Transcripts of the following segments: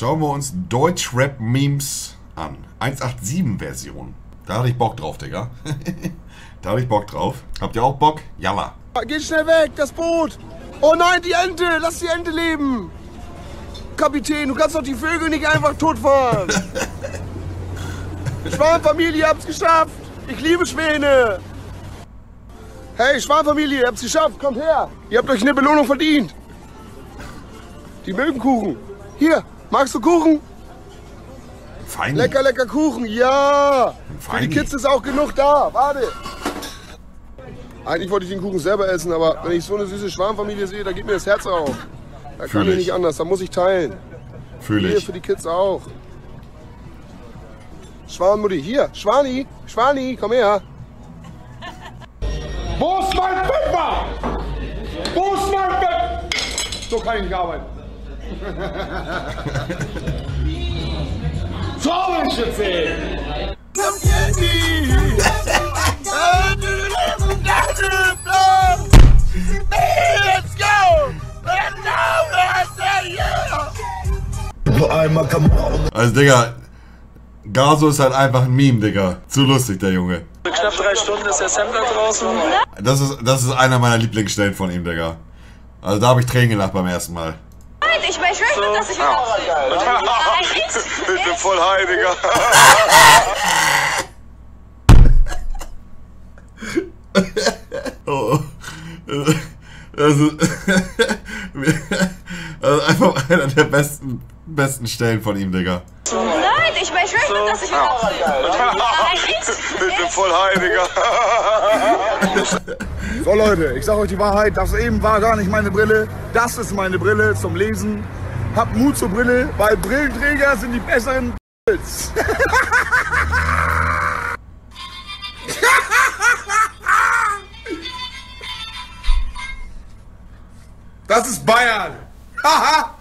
Schauen wir uns Deutschrap-Memes an. 187-Version. Da hatte ich Bock drauf, Digga. da hatte ich Bock drauf. Habt ihr auch Bock? Jalla. Geht schnell weg, das Boot! Oh nein, die Ente! Lass die Ente leben! Kapitän, du kannst doch die Vögel nicht einfach totfahren! Schwarmfamilie, ihr habt's geschafft! Ich liebe Schwäne! Hey, Schwarmfamilie, ihr habt's geschafft! Kommt her! Ihr habt euch eine Belohnung verdient! Die mögen Kuchen! Hier, magst du Kuchen? Fein. Lecker, lecker Kuchen, ja! Für Feini. die Kids ist auch genug da, warte! Eigentlich wollte ich den Kuchen selber essen, aber wenn ich so eine süße Schwarmfamilie sehe, da geht mir das Herz auf. Da Fühl kann ich ich. nicht anders, da muss ich teilen. Fühle Hier ich. für die Kids auch. Schwanmutti, hier, Schwani, Schwani, komm her. Wo ist mein Pepper? Wo ist mein Pepper? So kann ich nicht arbeiten. Zauberschütze! Let's go! Also, Digga, Gaso ist halt einfach ein Meme, Digga. Zu lustig, der Junge. Knapp drei Stunden ist der Sampler draußen. Das ist, das ist einer meiner Lieblingsstellen von ihm, Digga. Also, da habe ich Tränen gelacht beim ersten Mal. Ich möchte, dass ich Ich bin voll high, Digga. Oh. Das ist, das ist einfach einer der besten, besten Stellen von ihm, Digga. Nein, ich möchte, dass ich Ich bin voll Digga. So Leute, ich sag euch die Wahrheit, das eben war gar nicht meine Brille. Das ist meine Brille zum Lesen. Habt Mut zur Brille, weil Brillenträger sind die besseren Bills. Das ist Bayern. Haha.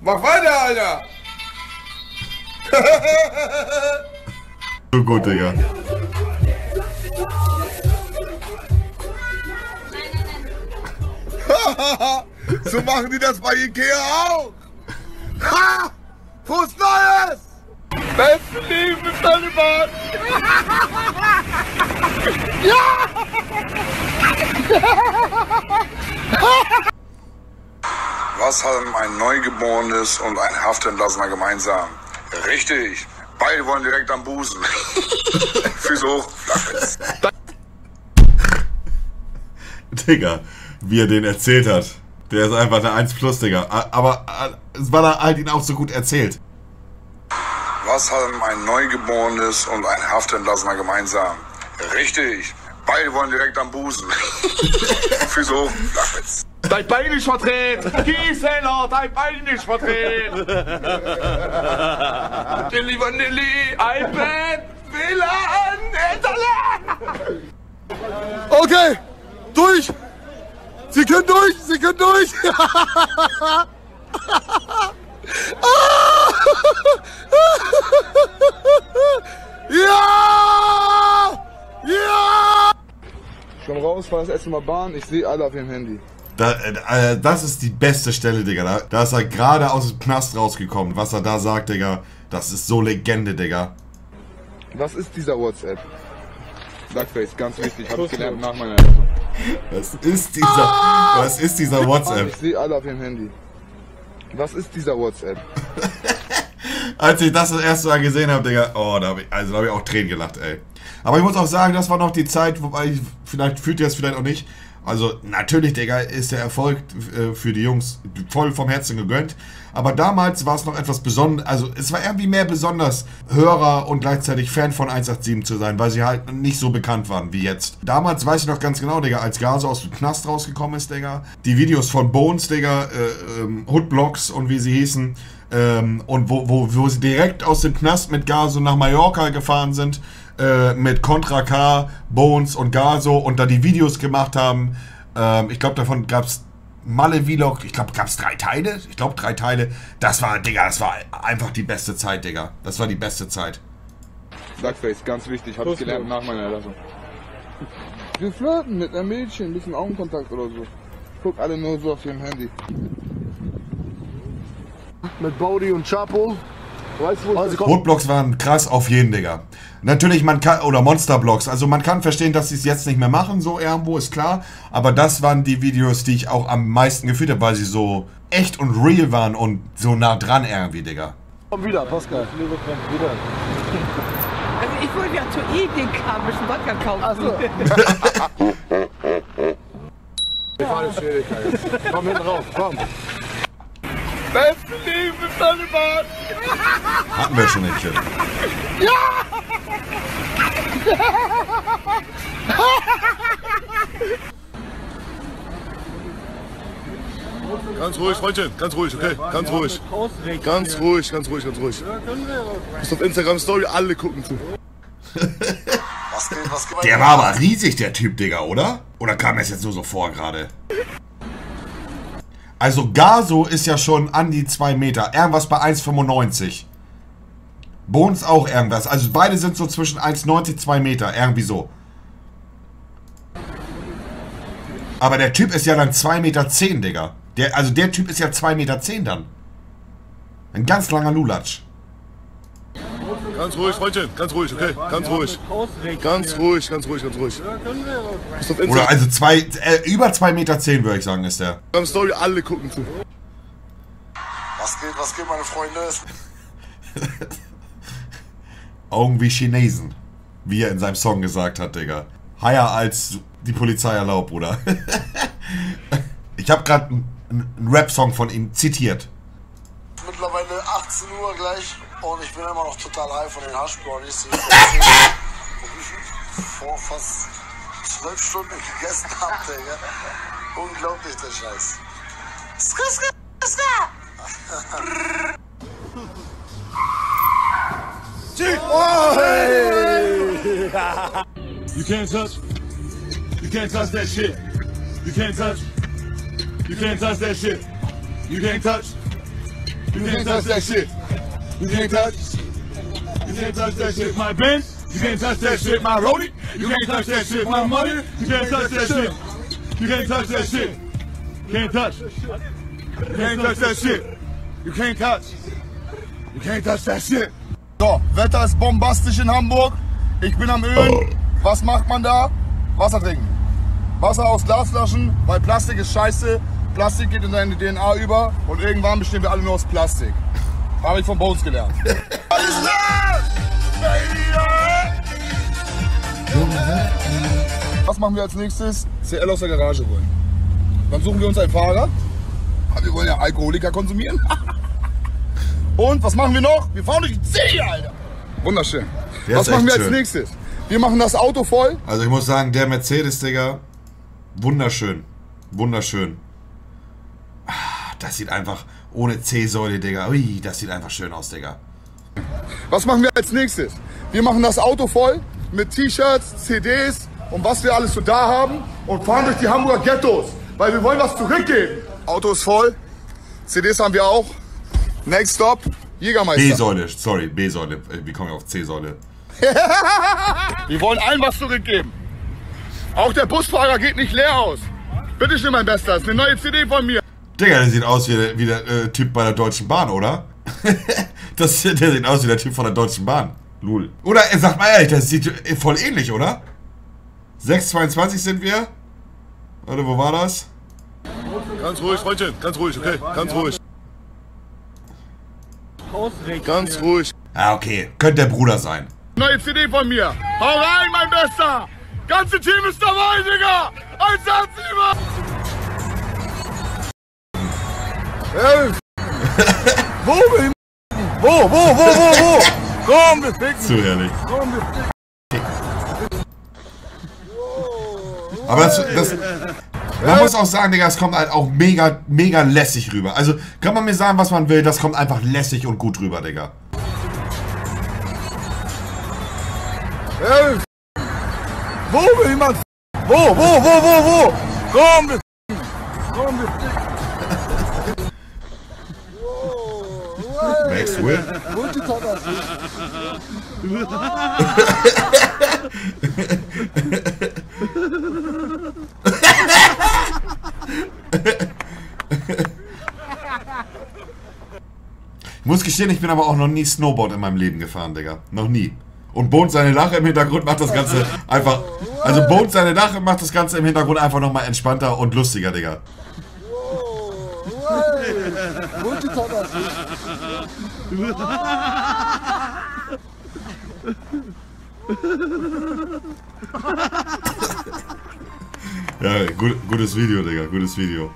Mach weiter, Alter. So gut, Digga. So machen die das bei Ikea auch. Ha! Frohes Neues! Besten Leben mit Taliban! Was haben ein Neugeborenes und ein Haftentlassener gemeinsam? Richtig. Beide wollen direkt am Busen. Füße hoch, Flachwitz. Digga, wie er den erzählt hat. Der ist einfach eine 1 Plus, Digga. Aber es war da halt ihn auch so gut erzählt. Was haben ein Neugeborenes und ein Haftentlassener gemeinsam? Richtig. Beide wollen direkt am Busen. Flachwitz. Dein Bein ist verdreht! Gisela, dein Bein ist verdreht! Dilly Vanilli, iPad, WLAN, Internet! Okay, durch. Sie können durch, Sie können durch. ja! Ja! Komm raus, fahr das erste Mal Bahn, ich sehe alle auf ihrem Handy. Da, äh, das ist die beste Stelle, Digga. Da, da ist er gerade aus dem Knast rausgekommen. Was er da sagt, Digga, das ist so Legende, Digga. Was ist dieser WhatsApp? Blackface, ganz wichtig, hab ich gelernt nach meiner Erfahrung. Was ist dieser, was ist dieser WhatsApp? Ich sehe alle auf ihrem Handy. Was ist dieser WhatsApp? Als ich das das erste Mal gesehen habe, Digga, oh, da habe ich, also, da hab ich auch Tränen gelacht, ey. Aber ich muss auch sagen, das war noch die Zeit, wobei ich, vielleicht fühlt ihr es vielleicht auch nicht. Also, natürlich, Digga, ist der Erfolg äh, für die Jungs voll vom Herzen gegönnt. Aber damals war es noch etwas besonderes, also es war irgendwie mehr besonders, Hörer und gleichzeitig Fan von 187 zu sein, weil sie halt nicht so bekannt waren wie jetzt. Damals weiß ich noch ganz genau, Digga, als Gaso aus dem Knast rausgekommen ist, Digga, die Videos von Bones, Digga, äh, ähm, Hoodblocks und wie sie hießen, ähm, und wo, wo, wo sie direkt aus dem Knast mit Gaso nach Mallorca gefahren sind, äh, mit Contra K, Bones und Gaso und da die Videos gemacht haben. Ähm, ich glaube, davon gab es Malle Vlog, ich glaube, gab es drei Teile? Ich glaube, drei Teile. Das war, Digga, das war einfach die beste Zeit, Digga. Das war die beste Zeit. Blackface, ganz wichtig, hab ich gelernt nach meiner Erlassung. Wir flirten mit einem Mädchen, ein bisschen Augenkontakt oder so. Guck alle nur so auf ihrem Handy. mit Bodie und Chapo. Weißt du, wo also, Rotblocks waren krass auf jeden, Digga. Natürlich, man kann, oder Monsterblocks, also man kann verstehen, dass sie es jetzt nicht mehr machen, so irgendwo, ist klar. Aber das waren die Videos, die ich auch am meisten gefühlt habe, weil sie so echt und real waren und so nah dran irgendwie, Digga. Komm wieder, Pascal. wieder. Also ich wollte ja zu Edeka ein bisschen Wodka kaufen. Ach so. Wir fahren jetzt Edeka jetzt. Komm hinten rauf, komm. Beste Liebe, Taliban! Hatten wir schon nicht. Ganz ruhig, Freundchen, ganz ruhig, okay? Ganz ruhig. Ganz ruhig, ganz ruhig, ganz ruhig. Du bist auf Instagram Story, alle gucken zu. Der war aber riesig, der Typ, Digga, oder? Oder kam es jetzt nur so vor gerade? Also Gaso ist ja schon an die 2 Meter. Irgendwas bei 1,95. Bones auch irgendwas. Also beide sind so zwischen 1,90 2 Meter. Irgendwie so. Aber der Typ ist ja dann 2,10 Meter, 10, Digga. Der, also der Typ ist ja 2,10 Meter 10 dann. Ein ganz langer Lulatsch. Ganz ruhig, Freundchen, ganz ruhig, okay? Ganz ruhig. Ganz ruhig, ganz ruhig, ganz ruhig. Oder also zwei, äh, über 2,10 Meter, 10, würde ich sagen, ist der. Story, alle gucken zu. Was geht, was geht, meine Freunde? Augen wie Chinesen. Wie er in seinem Song gesagt hat, Digga. Higher als die Polizei erlaubt, Bruder. ich habe gerade einen, einen Rap-Song von ihm zitiert. Mittlerweile 18 Uhr gleich und ich bin immer noch total high von den Haschbrownies, die ich vor fast 12 Stunden gegessen habe, Digga. Unglaublich, der Scheiß. Skr, skr, skr. You can't touch. You can't touch that shit. You can't touch. You can't touch that shit. You can't touch. You can't touch that shit. You can't touch. You can't touch that shit. My Benz. You can't touch that shit. My roadie. You can't touch that shit. My money. You can't touch that shit. You can't touch that shit. Can't touch. Can't touch that shit. You can't touch. You can't touch that shit. So, Wetter ist bombastisch in Hamburg. Ich bin am Ölen. Was macht man da? Wasser trinken. Wasser aus Glasflaschen, weil Plastik ist scheiße. Plastik geht in deine DNA über und irgendwann bestehen wir alle nur aus Plastik. Habe ich von Bones gelernt. Was machen wir als nächstes? CL aus der Garage holen. Dann suchen wir uns einen Fahrer. Aber wir wollen ja Alkoholiker konsumieren. Und was machen wir noch? Wir fahren durch die City, Alter. Wunderschön. Der was machen wir als schön. nächstes? Wir machen das Auto voll. Also ich muss sagen, der Mercedes, Digga, wunderschön. Wunderschön. Ah, Das sieht einfach ohne C-Säule, Digga. Ui, das sieht einfach schön aus, Digga. Was machen wir als nächstes? Wir machen das Auto voll mit T-Shirts, CDs und was wir alles so da haben und fahren durch die Hamburger Ghettos, weil wir wollen was zurückgeben. Auto ist voll, CDs haben wir auch. Next Stop, Jägermeister. B-Säule, sorry, B-Säule. Äh, Wie kommen wir auf C-Säule? Wir wollen allen was zurückgeben. Auch der Busfahrer geht nicht leer aus. Bitte schön, mein Bester, ist eine neue CD von mir. Digga, der sieht aus wie der, wie der äh, Typ bei der Deutschen Bahn, oder? das, der sieht aus wie der Typ von der Deutschen Bahn. Lul. Oder, er sagt mal ehrlich, das sieht äh, voll ähnlich, oder? 6,22 sind wir. Warte, wo war das? Ganz ruhig, Freundchen, ganz ruhig, okay? Ganz ruhig. Ganz ruhig. Ah, okay. Könnte der Bruder sein. Neue CD von mir. Hau rein, mein Bester. Ganze Team ist dabei, Digga. Ein Satz lieber. Elf. wo, will wo, wo, wo, wo, wo? Komm, wir ficken. Zu ehrlich. Komm, wir ficken. Aber das, das man muss auch sagen, Digga, es kommt halt auch mega, mega lässig rüber. Also kann man mir sagen, was man will, das kommt einfach lässig und gut rüber, Digga. Elf. Wo will man? Wo, wo, wo, wo, wo? Komm, wir ficken. Komm, wir ficken. Max Will. Ich muss gestehen, ich bin aber auch noch nie Snowboard in meinem Leben gefahren, Digga. Noch nie. Und Bones seine Lache im Hintergrund macht das Ganze einfach. Also Bones seine Lache macht das Ganze im Hintergrund einfach nochmal entspannter und lustiger, Digga. Ja, gut, gutes Video, Digga, gutes Video.